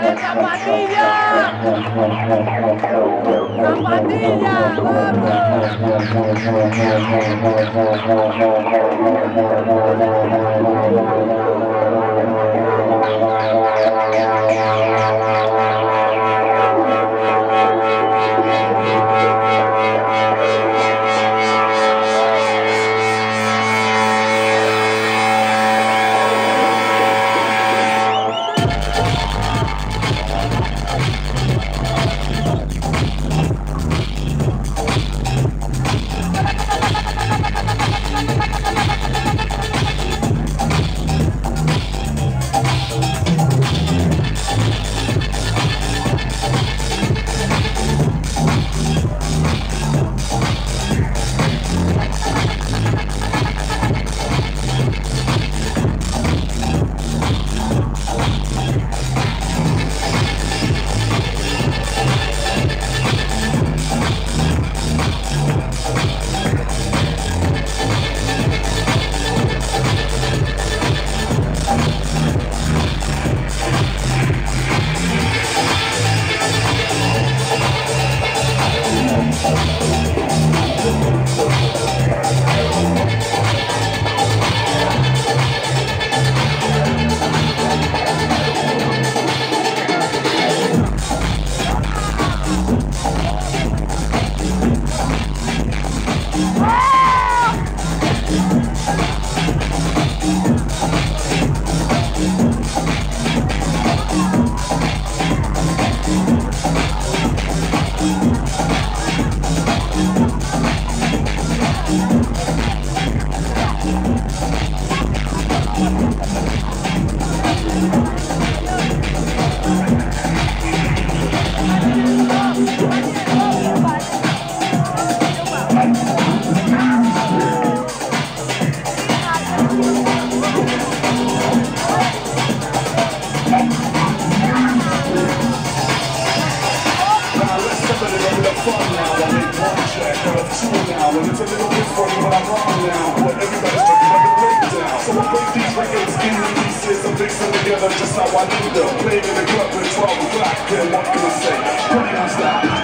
¡Dale, zampatilla! Just a little bit of fun now, I make one track out of two now And it's a little bit funny when I'm wrong now But everybody's talking about the breakdown So I break these records in pieces and mix them together just how I need them Playing in the club at 12 o'clock, then what can I say? Pretty much that